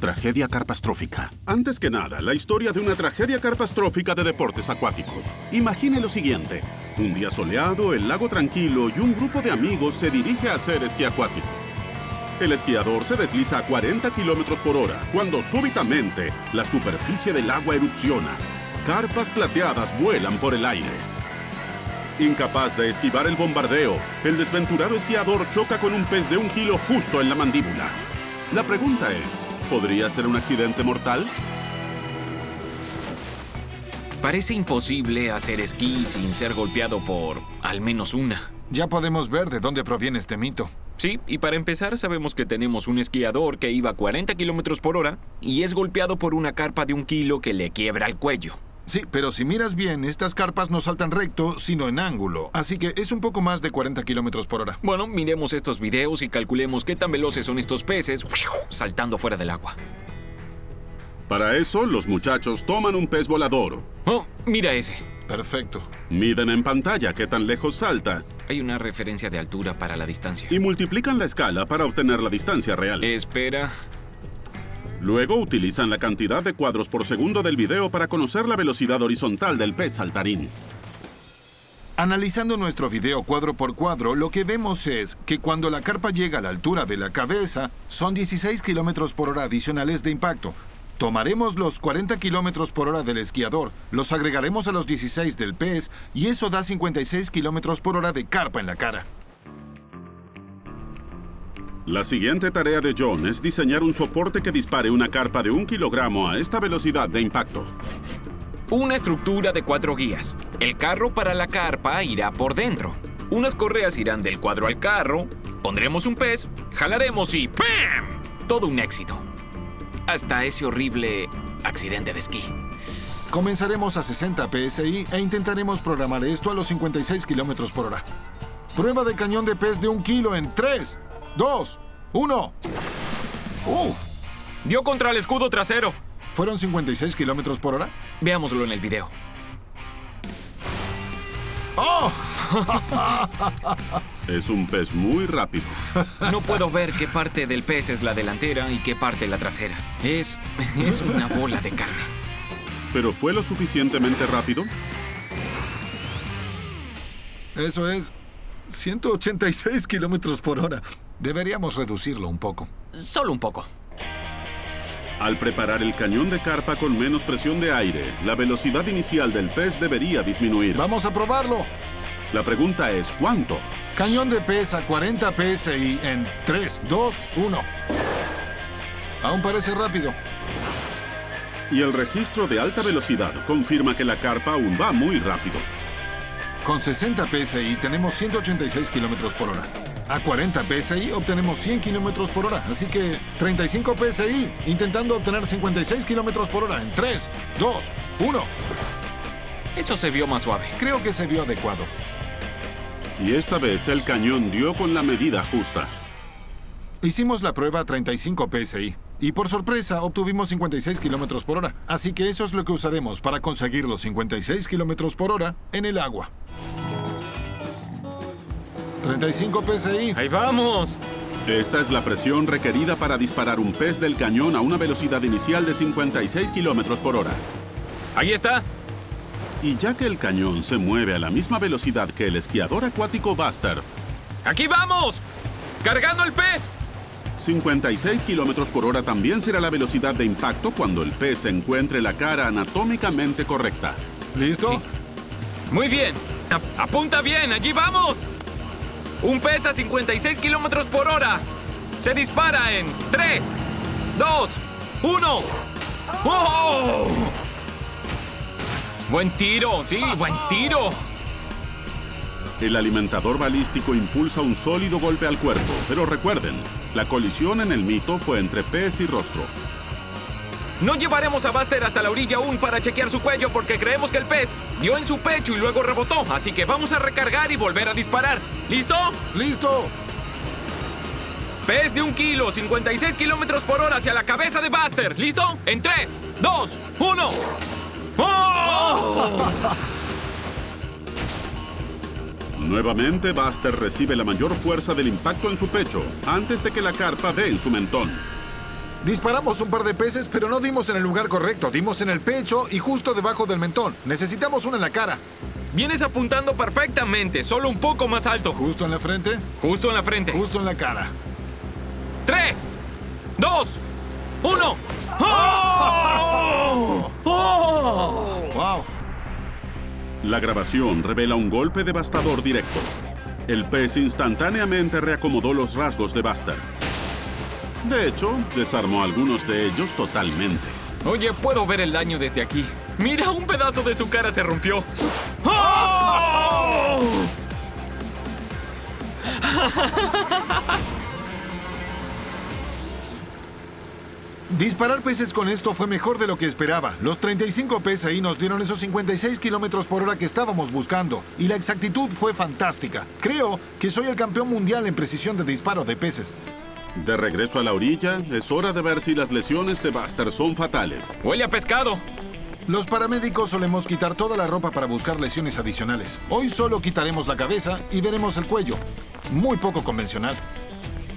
Tragedia carpastrófica. Antes que nada, la historia de una tragedia carpastrófica de deportes acuáticos. Imagine lo siguiente. Un día soleado, el lago tranquilo y un grupo de amigos se dirige a hacer esquí acuático. El esquiador se desliza a 40 kilómetros por hora cuando súbitamente la superficie del agua erupciona. Carpas plateadas vuelan por el aire. Incapaz de esquivar el bombardeo, el desventurado esquiador choca con un pez de un kilo justo en la mandíbula. La pregunta es, ¿podría ser un accidente mortal? Parece imposible hacer esquí sin ser golpeado por al menos una. Ya podemos ver de dónde proviene este mito. Sí, y para empezar sabemos que tenemos un esquiador que iba a 40 kilómetros por hora y es golpeado por una carpa de un kilo que le quiebra el cuello. Sí, pero si miras bien, estas carpas no saltan recto, sino en ángulo. Así que es un poco más de 40 kilómetros por hora. Bueno, miremos estos videos y calculemos qué tan veloces son estos peces saltando fuera del agua. Para eso, los muchachos toman un pez volador. Oh, mira ese. Perfecto. Miden en pantalla qué tan lejos salta Hay una referencia de altura para la distancia. y multiplican la escala para obtener la distancia real. Espera. Luego utilizan la cantidad de cuadros por segundo del video para conocer la velocidad horizontal del pez saltarín. Analizando nuestro video cuadro por cuadro, lo que vemos es que cuando la carpa llega a la altura de la cabeza, son 16 kilómetros por hora adicionales de impacto. Tomaremos los 40 kilómetros por hora del esquiador, los agregaremos a los 16 del pez y eso da 56 kilómetros por hora de carpa en la cara. La siguiente tarea de John es diseñar un soporte que dispare una carpa de un kilogramo a esta velocidad de impacto. Una estructura de cuatro guías. El carro para la carpa irá por dentro. Unas correas irán del cuadro al carro. Pondremos un pez, jalaremos y ¡pam! Todo un éxito. Hasta ese horrible accidente de esquí. Comenzaremos a 60 psi e intentaremos programar esto a los 56 kilómetros por hora. Prueba de cañón de pez de un kilo en 3, 2, 1. ¡Uh! Dio contra el escudo trasero. ¿Fueron 56 kilómetros por hora? Veámoslo en el video. ¡Oh! Es un pez muy rápido. No puedo ver qué parte del pez es la delantera y qué parte la trasera. Es. es una bola de carne. ¿Pero fue lo suficientemente rápido? Eso es 186 kilómetros por hora. Deberíamos reducirlo un poco. Solo un poco. Al preparar el cañón de carpa con menos presión de aire, la velocidad inicial del pez debería disminuir. Vamos a probarlo. La pregunta es, ¿cuánto? Cañón de pez a 40 psi en 3, 2, 1. Aún parece rápido. Y el registro de alta velocidad confirma que la carpa aún va muy rápido. Con 60 psi tenemos 186 kilómetros por hora. A 40 psi obtenemos 100 kilómetros por hora. Así que 35 psi intentando obtener 56 kilómetros por hora en 3, 2, 1. Eso se vio más suave. Creo que se vio adecuado. Y esta vez el cañón dio con la medida justa. Hicimos la prueba a 35 psi y por sorpresa obtuvimos 56 kilómetros por hora. Así que eso es lo que usaremos para conseguir los 56 kilómetros por hora en el agua. 35 psi. ¡Ahí vamos! Esta es la presión requerida para disparar un pez del cañón a una velocidad inicial de 56 kilómetros por hora. Ahí está. Y ya que el cañón se mueve a la misma velocidad que el esquiador acuático Buster, ¡Aquí vamos! ¡Cargando el pez! 56 kilómetros por hora también será la velocidad de impacto cuando el pez encuentre la cara anatómicamente correcta. ¿Listo? Sí. Muy bien. Ap- Apunta bien, allí vamos. Un pez a 56 kilómetros por hora. Se dispara en 3, 2, 1. ¡Oh! Buen tiro, sí, buen tiro. El alimentador balístico impulsa un sólido golpe al cuerpo, pero recuerden, la colisión en el mito fue entre pez y rostro. No llevaremos a Buster hasta la orilla aún para chequear su cuello porque creemos que el pez dio en su pecho y luego rebotó. Así que vamos a recargar y volver a disparar. ¿Listo? ¡Listo! Pez de un kilo, 56 kilómetros por hora hacia la cabeza de Buster. ¿Listo? En 3, 2, 1. ¡Oh! Nuevamente, Buster recibe la mayor fuerza del impacto en su pecho, antes de que la carpa dé en su mentón. Disparamos un par de peces, pero no dimos en el lugar correcto. Dimos en el pecho y justo debajo del mentón. Necesitamos una en la cara. Vienes apuntando perfectamente, solo un poco más alto. ¿Justo en la frente? Justo en la frente. Justo en la cara. ¡Tres! ¡Dos! ¡Uno! ¡Oh! ¡Oh! ¡Wow! La grabación revela un golpe devastador directo. El pez instantáneamente reacomodó los rasgos de Buster. De hecho, desarmó algunos de ellos totalmente. Oye, puedo ver el daño desde aquí. Mira, un pedazo de su cara se rompió. ¡Oh! Disparar peces con esto fue mejor de lo que esperaba. Los 35 PSI nos dieron esos 56 kilómetros por hora que estábamos buscando. Y la exactitud fue fantástica. Creo que soy el campeón mundial en precisión de disparo de peces. De regreso a la orilla, es hora de ver si las lesiones de Buster son fatales. Huele a pescado. Los paramédicos solemos quitar toda la ropa para buscar lesiones adicionales. Hoy solo quitaremos la cabeza y veremos el cuello. Muy poco convencional.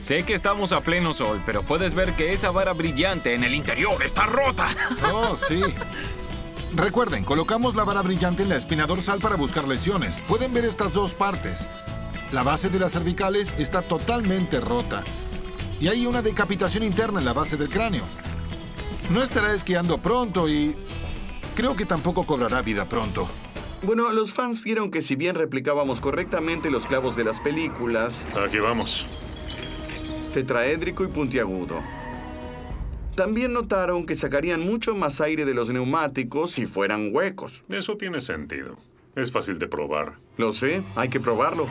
Sé que estamos a pleno sol, pero puedes ver que esa vara brillante en el interior está rota. Oh, sí. Recuerden, colocamos la vara brillante en la espina dorsal para buscar lesiones. Pueden ver estas dos partes. La base de las cervicales está totalmente rota. Y hay una decapitación interna en la base del cráneo. No estará esquiando pronto y... Creo que tampoco cobrará vida pronto. Bueno, los fans vieron que si bien replicábamos correctamente los clavos de las películas, Aquí vamos. Tetraédrico y puntiagudo. También notaron que sacarían mucho más aire de los neumáticos si fueran huecos. Eso tiene sentido. Es fácil de probar. Lo sé, hay que probarlo.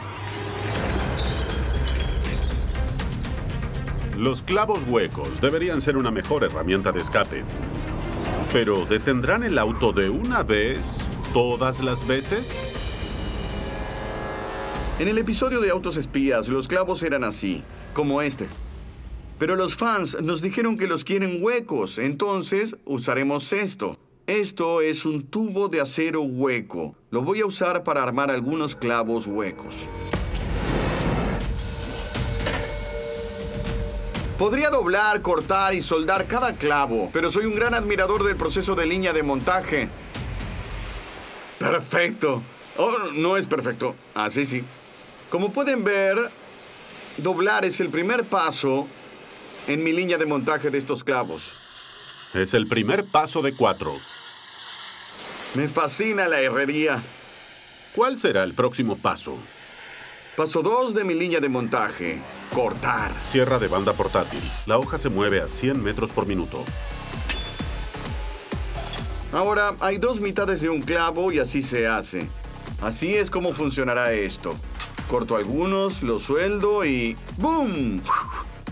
Los clavos huecos deberían ser una mejor herramienta de escape. Pero ¿detendrán el auto de una vez todas las veces? En el episodio de Autos Espías, los clavos eran así, como este. Pero los fans nos dijeron que los quieren huecos, entonces usaremos esto. Esto es un tubo de acero hueco. Lo voy a usar para armar algunos clavos huecos. Podría doblar, cortar y soldar cada clavo, pero soy un gran admirador del proceso de línea de montaje. Perfecto. Oh, no es perfecto. Así sí. Como pueden ver, doblar es el primer paso en mi línea de montaje de estos clavos. Es el primer paso de cuatro. Me fascina la herrería. ¿Cuál será el próximo paso? Paso 2 de mi línea de montaje. Cortar. Sierra de banda portátil. La hoja se mueve a 100 metros por minuto. Ahora, hay dos mitades de un clavo y así se hace. Así es como funcionará esto. Corto algunos, los sueldo y... ¡Boom!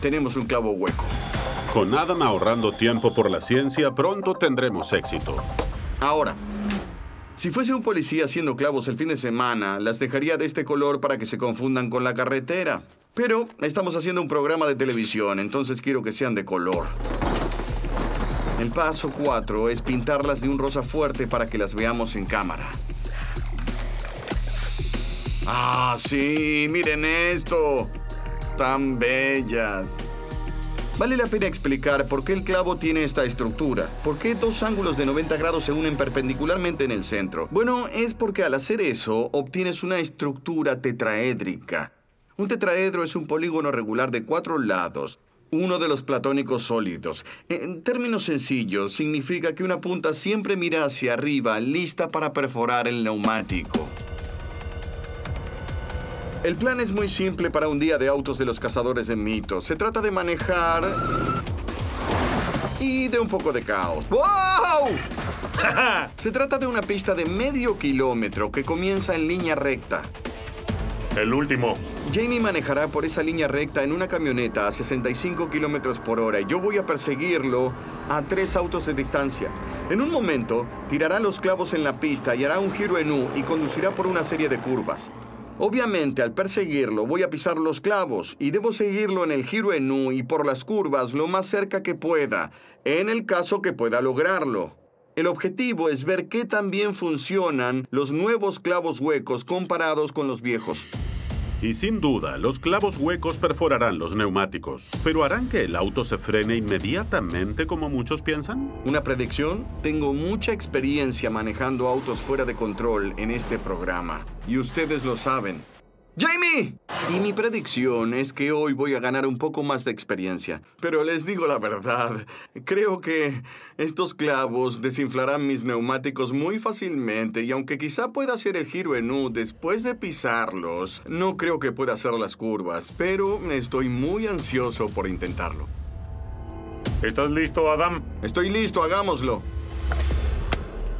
Tenemos un clavo hueco. Con Adam ahorrando tiempo por la ciencia, pronto tendremos éxito. Ahora, si fuese un policía haciendo clavos el fin de semana, las dejaría de este color para que se confundan con la carretera. Pero estamos haciendo un programa de televisión, entonces quiero que sean de color. El paso 4 es pintarlas de un rosa fuerte para que las veamos en cámara. Ah, sí, miren esto. Tan bellas. Vale la pena explicar por qué el clavo tiene esta estructura. ¿Por qué dos ángulos de 90 grados se unen perpendicularmente en el centro? Bueno, es porque al hacer eso obtienes una estructura tetraédrica. Un tetraedro es un polígono regular de cuatro lados, uno de los platónicos sólidos. En términos sencillos, significa que una punta siempre mira hacia arriba, lista para perforar el neumático. El plan es muy simple para un día de autos de los cazadores de mitos. Se trata de manejar... Y de un poco de caos. ¡Wow! Se trata de una pista de medio kilómetro que comienza en línea recta. El último. Jamie manejará por esa línea recta en una camioneta a 65 kilómetros por hora y yo voy a perseguirlo a tres autos de distancia. En un momento, tirará los clavos en la pista y hará un giro en U y conducirá por una serie de curvas. Obviamente, al perseguirlo, voy a pisar los clavos y debo seguirlo en el giro en U y por las curvas lo más cerca que pueda, en el caso que pueda lograrlo. El objetivo es ver qué tan bien funcionan los nuevos clavos huecos comparados con los viejos. Y sin duda, los clavos huecos perforarán los neumáticos, pero harán que el auto se frene inmediatamente como muchos piensan. ¿Una predicción? Tengo mucha experiencia manejando autos fuera de control en este programa. Y ustedes lo saben. ¡Jamie! Y mi predicción es que hoy voy a ganar un poco más de experiencia. Pero les digo la verdad, creo que estos clavos desinflarán mis neumáticos muy fácilmente y aunque quizá pueda hacer el giro en U después de pisarlos, no creo que pueda hacer las curvas, pero estoy muy ansioso por intentarlo. ¿Estás listo, Adam? Estoy listo, hagámoslo.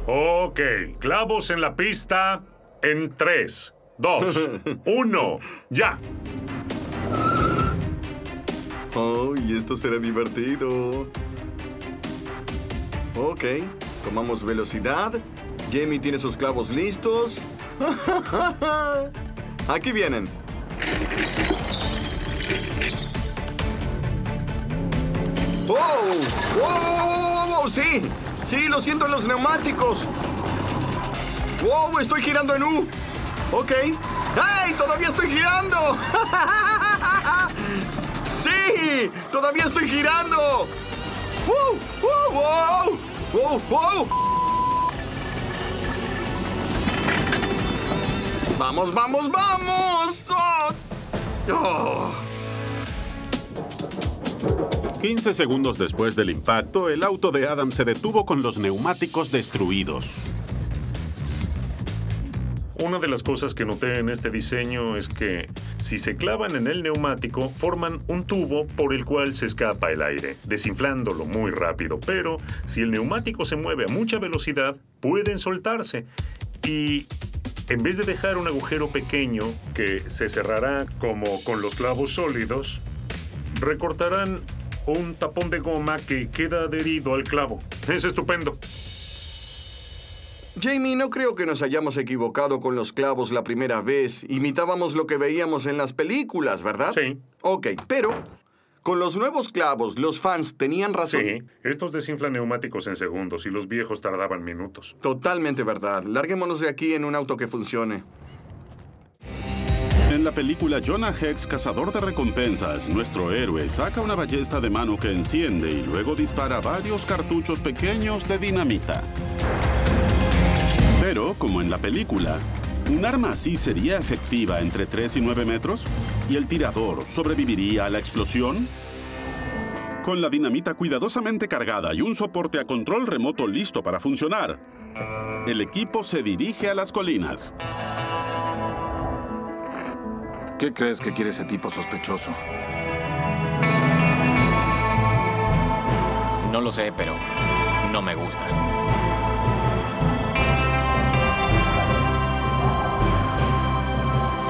Ok, clavos en la pista en 3, 2, 1, ya. Oh, y esto será divertido. Ok, tomamos velocidad. Jamie tiene sus clavos listos. Aquí vienen. ¡Oh! ¡Oh! ¡Oh! ¡Oh! ¡Sí! ¡Sí! ¡Lo siento en los neumáticos! ¡Wow! ¡Estoy girando en U! Ok. ¡Ay! ¡Todavía estoy girando! ¡Sí! ¡Todavía estoy girando! ¡Wow! ¡Wow! ¡Wow! ¡Wow! ¡Vamos, vamos, vamos! ¡Oh! 15 segundos después del impacto, el auto de Adam se detuvo con los neumáticos destruidos. Una de las cosas que noté en este diseño es que si se clavan en el neumático, forman un tubo por el cual se escapa el aire, desinflándolo muy rápido. Pero si el neumático se mueve a mucha velocidad, pueden soltarse. Y en vez de dejar un agujero pequeño que se cerrará como con los clavos sólidos, recortarán un tapón de goma que queda adherido al clavo. Es estupendo. Jamie, no creo que nos hayamos equivocado con los clavos la primera vez. Imitábamos lo que veíamos en las películas, ¿verdad? Sí. Ok, pero con los nuevos clavos, los fans tenían razón. Sí, estos desinflan neumáticos en segundos y los viejos tardaban minutos. Totalmente verdad. Larguémonos de aquí en un auto que funcione. En la película Jonah Hex, cazador de recompensas, nuestro héroe saca una ballesta de mano que enciende y luego dispara varios cartuchos pequeños de dinamita. Pero, como en la película, ¿un arma así sería efectiva entre 3 y 9 metros? ¿Y el tirador sobreviviría a la explosión? Con la dinamita cuidadosamente cargada y un soporte a control remoto listo para funcionar, el equipo se dirige a las colinas. ¿Qué crees que quiere ese tipo sospechoso? No lo sé, pero no me gusta.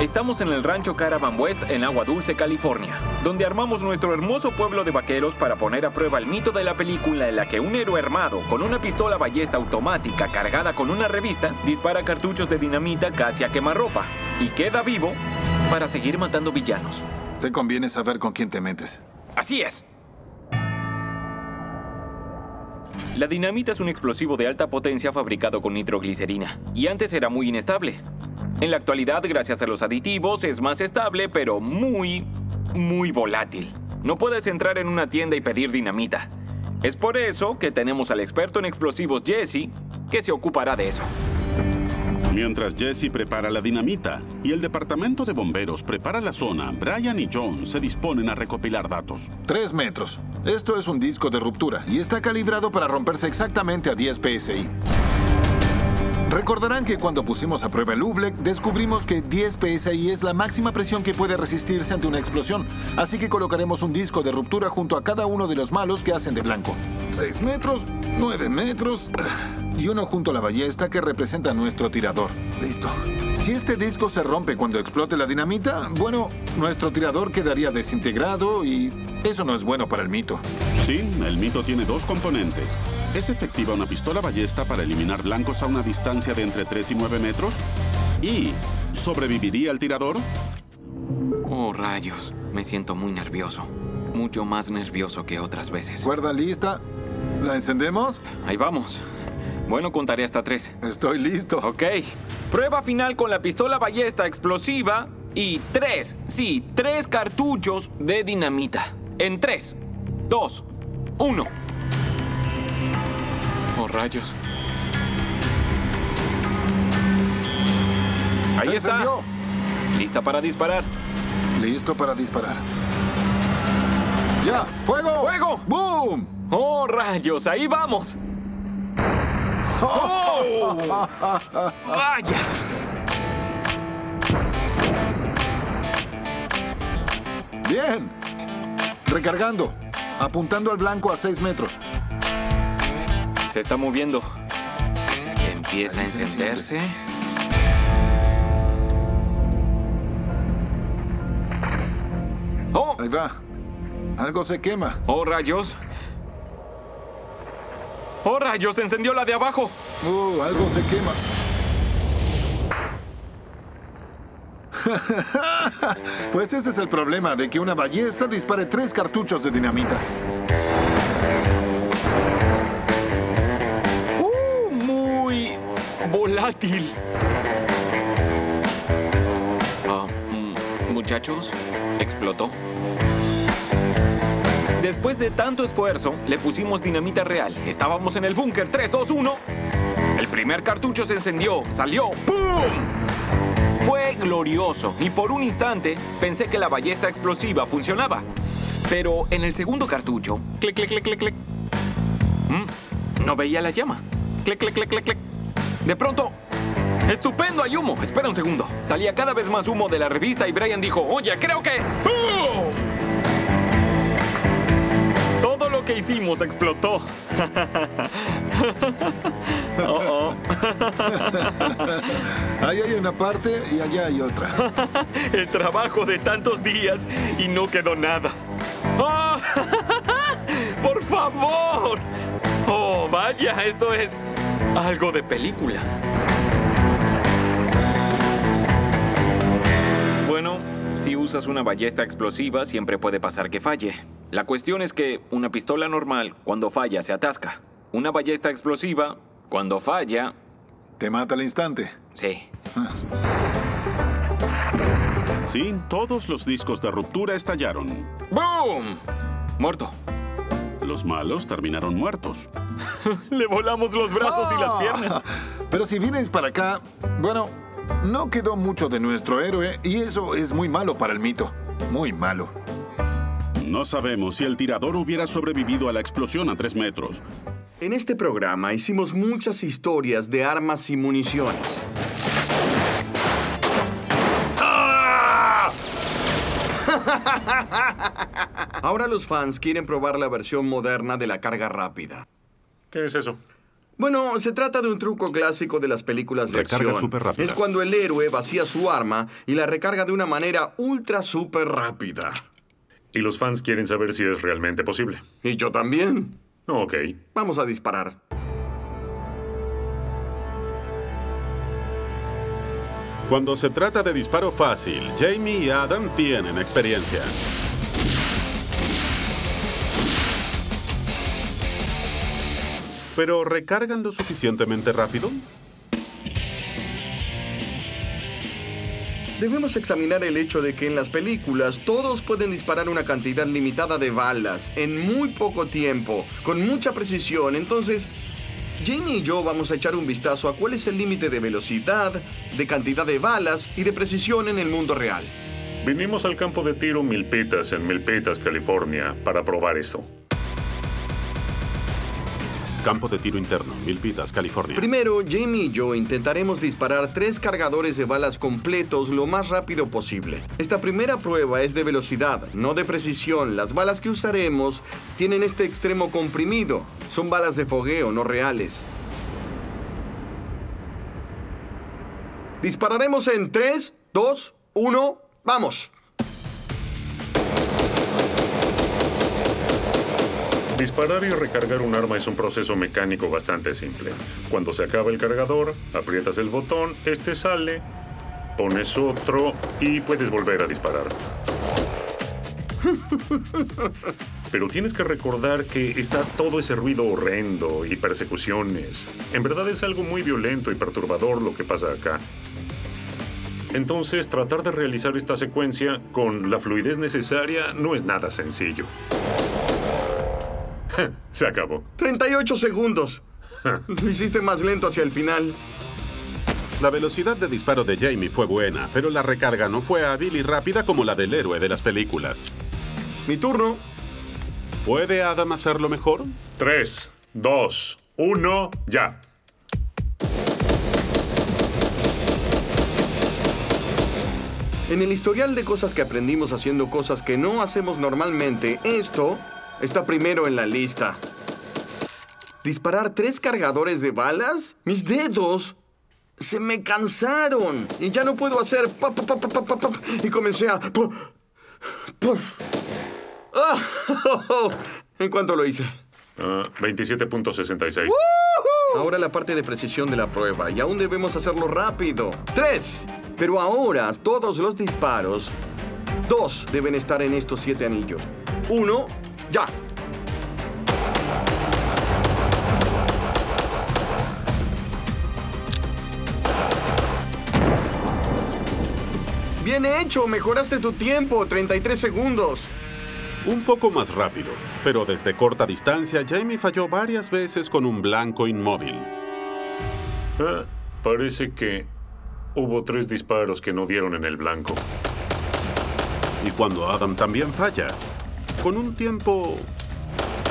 Estamos en el rancho Caravan West en Agua Dulce, California, donde armamos nuestro hermoso pueblo de vaqueros para poner a prueba el mito de la película en la que un héroe armado con una pistola ballesta automática cargada con una revista dispara cartuchos de dinamita casi a quemarropa y queda vivo para seguir matando villanos. Te conviene saber con quién te metes. Así es. La dinamita es un explosivo de alta potencia fabricado con nitroglicerina y antes era muy inestable. En la actualidad, gracias a los aditivos, es más estable, pero muy, muy volátil. No puedes entrar en una tienda y pedir dinamita. Es por eso que tenemos al experto en explosivos Jesse, que se ocupará de eso. Mientras Jesse prepara la dinamita y el departamento de bomberos prepara la zona, Brian y John se disponen a recopilar datos. Tres metros. Esto es un disco de ruptura y está calibrado para romperse exactamente a 10 PSI. Recordarán que cuando pusimos a prueba el Ublek, descubrimos que 10 PSI es la máxima presión que puede resistirse ante una explosión. Así que colocaremos un disco de ruptura junto a cada uno de los malos que hacen de blanco. 6 metros, 9 metros y uno junto a la ballesta que representa nuestro tirador. Listo. Si este disco se rompe cuando explote la dinamita, bueno, nuestro tirador quedaría desintegrado y eso no es bueno para el mito. Sí, el mito tiene dos componentes. ¿Es efectiva una pistola ballesta para eliminar blancos a una distancia de entre 3 y 9 metros? ¿Y sobreviviría el tirador? Oh, rayos. Me siento muy nervioso. Mucho más nervioso que otras veces. ¿Cuerda lista? ¿La encendemos? Ahí vamos. Bueno, contaré hasta tres. Estoy listo. Ok. Prueba final con la pistola ballesta explosiva y tres, sí, tres cartuchos de dinamita. En tres, dos, uno. Oh, rayos. Ahí Se está. encendió. Lista para disparar. Listo para disparar. ¡Ya! ¡Fuego! ¡Fuego! ¡Boom! Oh, rayos, ahí vamos. ¡Oh! ¡Vaya! ¡Bien! Recargando. Apuntando al blanco a 6 metros. Se está moviendo. Empieza a Ahí encenderse. ¡Oh! Ahí va. Algo se quema. ¡Oh, rayos! ¡Oh, rayos! Se encendió la de abajo. Uh, algo se quema. pues ese es el problema de que una ballesta dispare tres cartuchos de dinamita. ¡Uh! Muy volátil. Ah, mm, muchachos, explotó. Después de tanto esfuerzo, le pusimos dinamita real. Estábamos en el búnker 3, 2, 1. El primer cartucho se encendió, salió. ¡Pum! Fue glorioso y por un instante pensé que la ballesta explosiva funcionaba. Pero en el segundo cartucho, clic, clic, clic, clic, clic. Mm, no veía la llama. Clic, clic, clic, clic, clic. De pronto, estupendo, hay humo. Espera un segundo. Salía cada vez más humo de la revista y Brian dijo, oye, creo que... ¡Pum! Que hicimos explotó. oh, oh. Ahí hay una parte y allá hay otra. El trabajo de tantos días y no quedó nada. ¡Oh! ¡Por favor! ¡Oh, vaya! Esto es algo de película. Bueno, si usas una ballesta explosiva, siempre puede pasar que falle. La cuestión es que una pistola normal, cuando falla, se atasca. Una ballesta explosiva, cuando falla, Te mata al instante. sí. Sí, todos los discos de ruptura estallaron. ¡Boom! Muerto. Los malos terminaron muertos. Le volamos los brazos y las piernas. Pero si vienes para acá, bueno, no quedó mucho de nuestro héroe y eso es muy malo para el mito. Muy malo. No sabemos si el tirador hubiera sobrevivido a la explosión a tres metros. En este programa hicimos muchas historias de armas y municiones. ¡Ah! Ahora los fans quieren probar la versión moderna de la carga rápida. ¿Qué es eso? Bueno, se trata de un truco clásico de las películas de Recarga acción. superrápida. Es cuando el héroe vacía su arma y la recarga de una manera ultra super rápida. Y los fans quieren saber si es realmente posible. Y yo también. Ok. Vamos a disparar. Cuando se trata de disparo fácil, Jamie y Adam tienen experiencia. ¿Pero recargan lo suficientemente rápido? Debemos examinar el hecho de que en las películas todos pueden disparar una cantidad limitada de balas en muy poco tiempo, con mucha precisión. Entonces, Jamie y yo vamos a echar un vistazo a cuál es el límite de velocidad, de cantidad de balas y de precisión en el mundo real. Vinimos al campo de tiro Milpitas en Milpitas, California, para probar esto. Campo de tiro interno, Milpitas, California. Primero, Jamie y yo intentaremos disparar tres cargadores de balas completos lo más rápido posible. Esta primera prueba es de velocidad, no de precisión. Las balas que usaremos tienen este extremo comprimido. Son balas de fogueo, no reales. Dispararemos en 3, 2, 1, vamos. Disparar y recargar un arma es un proceso mecánico bastante simple. Cuando se acaba el cargador, aprietas el botón, este sale, pones otro y puedes volver a disparar. Pero tienes que recordar que está todo ese ruido horrendo y persecuciones. En verdad es algo muy violento y perturbador lo que pasa acá. Entonces, tratar de realizar esta secuencia con la fluidez necesaria no es nada sencillo. Se acabó. 38 segundos. Lo hiciste más lento hacia el final. La velocidad de disparo de Jamie fue buena, pero la recarga no fue hábil y rápida como la del héroe de las películas. Mi turno. ¿Puede Adam hacerlo mejor? 3, 2, 1, ya. En el historial de cosas que aprendimos haciendo cosas que no hacemos normalmente, esto está primero en la lista. ¿Disparar tres cargadores de balas? Mis dedos se me cansaron y ya no puedo hacer pap, pap, pap, y comencé a pu- pu- ¡Ah! ¿En cuánto lo hice? Ah, 27.66. Ahora la parte de precisión de la prueba y aún debemos hacerlo rápido. Tres. Pero ahora todos los disparos, dos deben estar en estos siete anillos. Uno, ya. Bien hecho, mejoraste tu tiempo, 33 segundos. Un poco más rápido, pero desde corta distancia Jamie falló varias veces con un blanco inmóvil. Ah, parece que hubo tres disparos que no dieron en el blanco. Y cuando Adam también falla, con un tiempo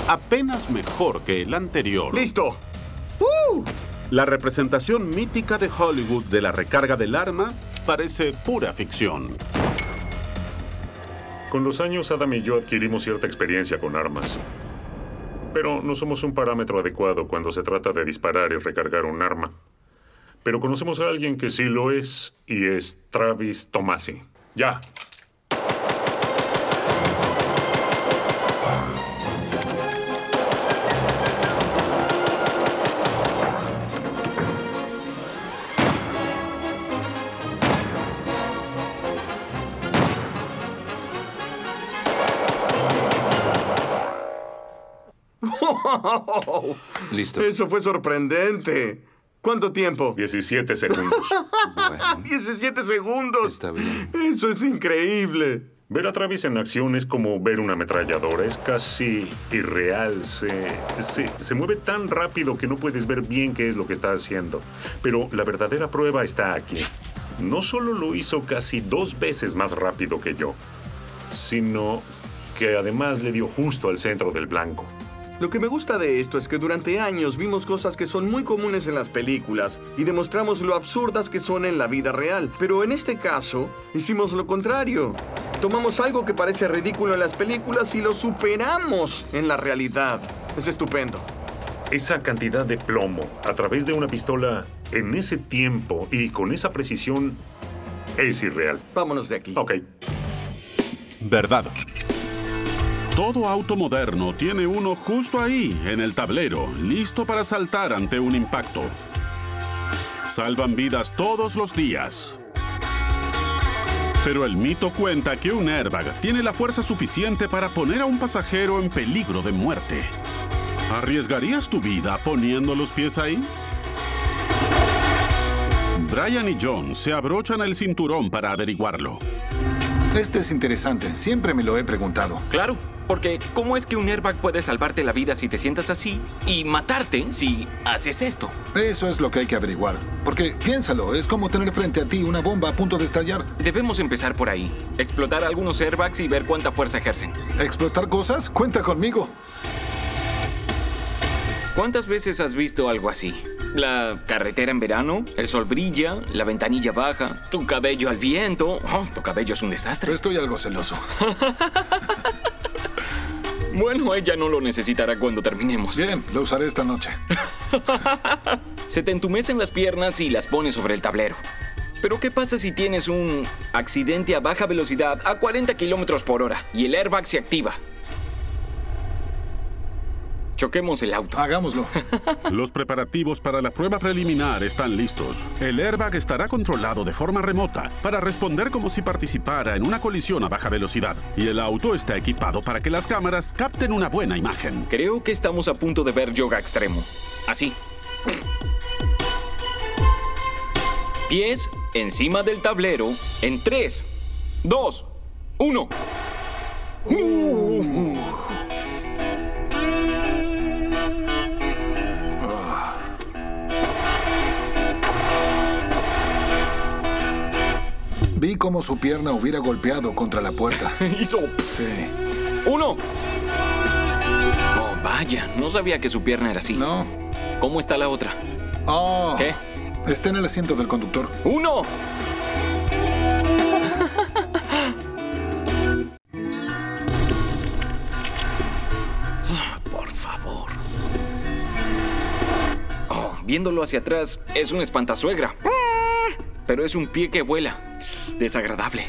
apenas mejor que el anterior. Listo. La representación mítica de Hollywood de la recarga del arma parece pura ficción. Con los años, Adam y yo adquirimos cierta experiencia con armas. Pero no somos un parámetro adecuado cuando se trata de disparar y recargar un arma. Pero conocemos a alguien que sí lo es, y es Travis Tomasi. Ya. Listo. Eso fue sorprendente. ¿Cuánto tiempo? 17 segundos. Bueno, 17 segundos. está bien. Eso es increíble. Ver a Travis en acción es como ver una ametralladora. Es casi irreal. Se, se, se mueve tan rápido que no puedes ver bien qué es lo que está haciendo. Pero la verdadera prueba está aquí. No solo lo hizo casi dos veces más rápido que yo, sino que además le dio justo al centro del blanco. Lo que me gusta de esto es que durante años vimos cosas que son muy comunes en las películas y demostramos lo absurdas que son en la vida real. Pero en este caso, hicimos lo contrario. Tomamos algo que parece ridículo en las películas y lo superamos en la realidad. Es estupendo. Esa cantidad de plomo a través de una pistola en ese tiempo y con esa precisión es irreal. Vámonos de aquí. Ok. Verdad. Todo auto moderno tiene uno justo ahí, en el tablero, listo para saltar ante un impacto. Salvan vidas todos los días. Pero el mito cuenta que un airbag tiene la fuerza suficiente para poner a un pasajero en peligro de muerte. ¿Arriesgarías tu vida poniendo los pies ahí? Brian y John se abrochan el cinturón para averiguarlo. Este es interesante. Siempre me lo he preguntado. Claro, porque ¿cómo es que un airbag puede salvarte la vida si te sientas así y matarte si haces esto? Eso es lo que hay que averiguar. Porque piénsalo, es como tener frente a ti una bomba a punto de estallar. Debemos empezar por ahí. Explotar algunos airbags y ver cuánta fuerza ejercen. ¿Explotar cosas? Cuenta conmigo. ¿Cuántas veces has visto algo así? La carretera en verano, el sol brilla, la ventanilla baja, tu cabello al viento. Oh, tu cabello es un desastre. Estoy algo celoso. Bueno, ella no lo necesitará cuando terminemos. Bien, lo usaré esta noche. Se te entumecen las piernas y las pones sobre el tablero. Pero ¿qué pasa si tienes un accidente a baja velocidad a 40 kilómetros por hora y el airbag se activa? Choquemos el auto. Hagámoslo. Los preparativos para la prueba preliminar están listos. El airbag estará controlado de forma remota para responder como si participara en una colisión a baja velocidad. Y el auto está equipado para que las cámaras capten una buena imagen. Creo que estamos a punto de ver yoga extremo. Así. Pies encima del tablero en 3, 2, 1. Vi cómo su pierna hubiera golpeado contra la puerta. Hizo Sí. uno. Oh, vaya, no sabía que su pierna era así. No. ¿Cómo está la otra? Oh. ¿Qué? Está en el asiento del conductor. ¡Uno! Ah, Por favor. Oh, viéndolo hacia atrás, es una espantasuegra. Pero es un pie que vuela. Desagradable.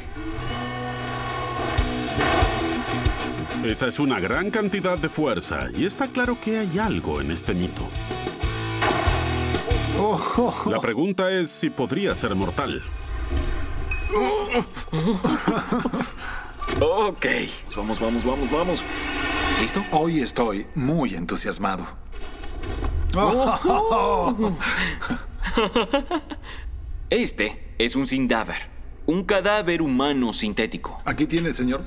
Esa es una gran cantidad de fuerza y está claro que hay algo en este mito. La pregunta es si podría ser mortal. Ok. Vamos, vamos, vamos, vamos. ¿Listo? Hoy estoy muy entusiasmado. Este es un sindáver. Un cadáver humano sintético. Aquí tiene, señor.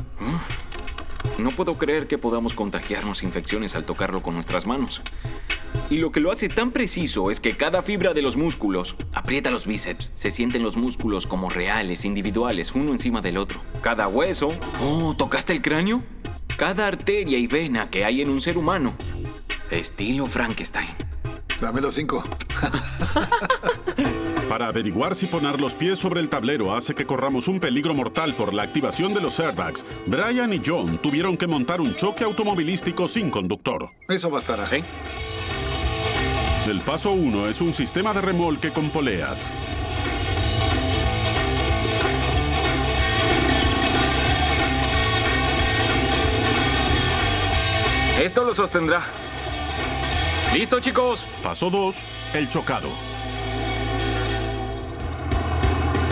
No puedo creer que podamos contagiarnos infecciones al tocarlo con nuestras manos. Y lo que lo hace tan preciso es que cada fibra de los músculos aprieta los bíceps. Se sienten los músculos como reales, individuales, uno encima del otro. Cada hueso. Oh, ¿tocaste el cráneo? Cada arteria y vena que hay en un ser humano. Estilo Frankenstein. Dame los cinco. Para averiguar si poner los pies sobre el tablero hace que corramos un peligro mortal por la activación de los airbags, Brian y John tuvieron que montar un choque automovilístico sin conductor. Eso bastará. ¿Sí? El paso 1 es un sistema de remolque con poleas. Esto lo sostendrá. ¿Listo, chicos? Paso 2, el chocado.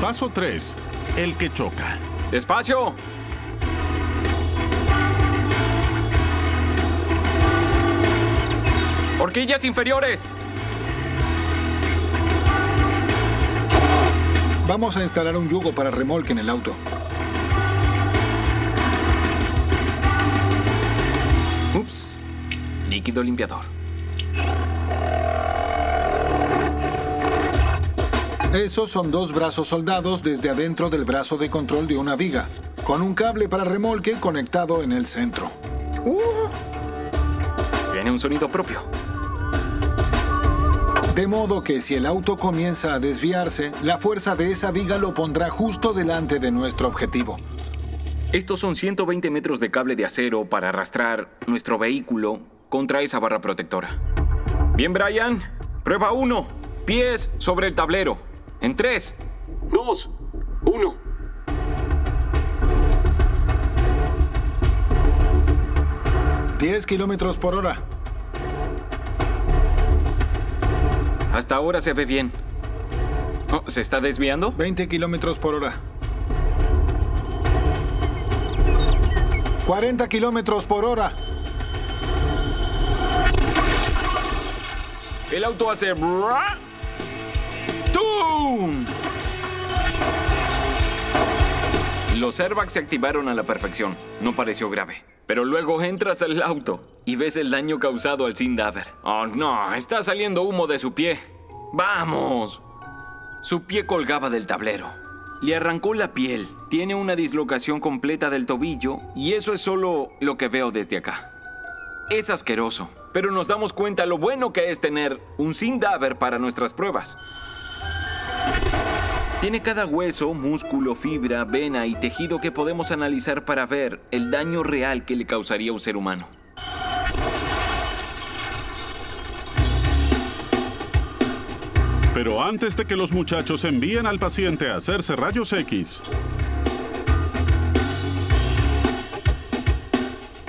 Paso 3, el que choca. Despacio. Horquillas inferiores. Vamos a instalar un yugo para remolque en el auto. Ups. Líquido limpiador. Esos son dos brazos soldados desde adentro del brazo de control de una viga, con un cable para remolque conectado en el centro. Tiene un sonido propio. De modo que si el auto comienza a desviarse, la fuerza de esa viga lo pondrá justo delante de nuestro objetivo. Estos son 120 metros de cable de acero para arrastrar nuestro vehículo contra esa barra protectora. Bien, Brian. Prueba 1. Pies sobre el tablero. En 3, 2, 1. ¿10 kilómetros por hora? Hasta ahora se ve bien. Oh, ¿Se está desviando? 20 kilómetros por hora. 40 kilómetros por hora. El auto hace... Los airbags se activaron a la perfección. No pareció grave. Pero luego entras al auto y ves el daño causado al Sindaver. Oh, no, está saliendo humo de su pie. ¡Vamos! Su pie colgaba del tablero. Le arrancó la piel. Tiene una dislocación completa del tobillo y eso es solo lo que veo desde acá. Es asqueroso, pero nos damos cuenta lo bueno que es tener un Sindaver para nuestras pruebas. Tiene cada hueso, músculo, fibra, vena y tejido que podemos analizar para ver el daño real que le causaría un ser humano. Pero antes de que los muchachos envíen al paciente a hacerse rayos X,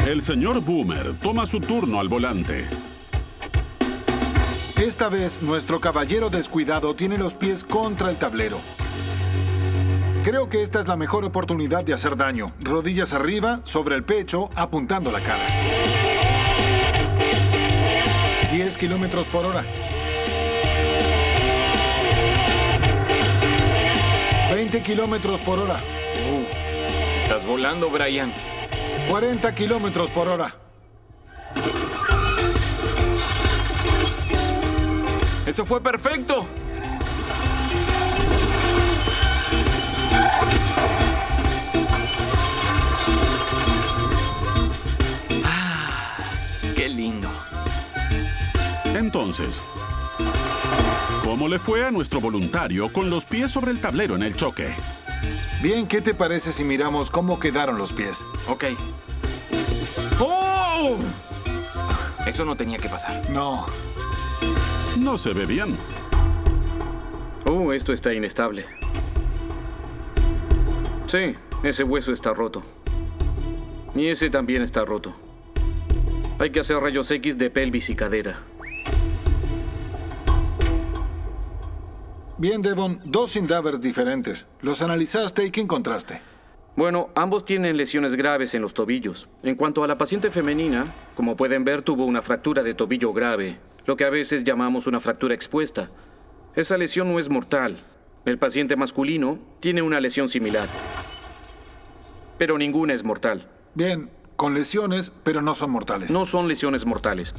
el señor Boomer toma su turno al volante. Esta vez nuestro caballero descuidado tiene los pies contra el tablero. Creo que esta es la mejor oportunidad de hacer daño. Rodillas arriba, sobre el pecho, apuntando la cara. 10 kilómetros por hora. 20 kilómetros por hora. Estás volando, Brian. 40 kilómetros por hora. Eso fue perfecto. Ah, qué lindo. Entonces, ¿cómo le fue a nuestro voluntario con los pies sobre el tablero en el choque? Bien, ¿qué te parece si miramos cómo quedaron los pies? Ok. ¡Oh! Eso no tenía que pasar. No. No se ve bien. Oh, esto está inestable. Sí, ese hueso está roto. Y ese también está roto. Hay que hacer rayos X de pelvis y cadera. Bien, Devon, dos Indavers diferentes. ¿Los analizaste y qué encontraste? Bueno, ambos tienen lesiones graves en los tobillos. En cuanto a la paciente femenina, como pueden ver, tuvo una fractura de tobillo grave, lo que a veces llamamos una fractura expuesta. Esa lesión no es mortal. El paciente masculino tiene una lesión similar. Pero ninguna es mortal. Bien, con lesiones, pero no son mortales. No son lesiones mortales.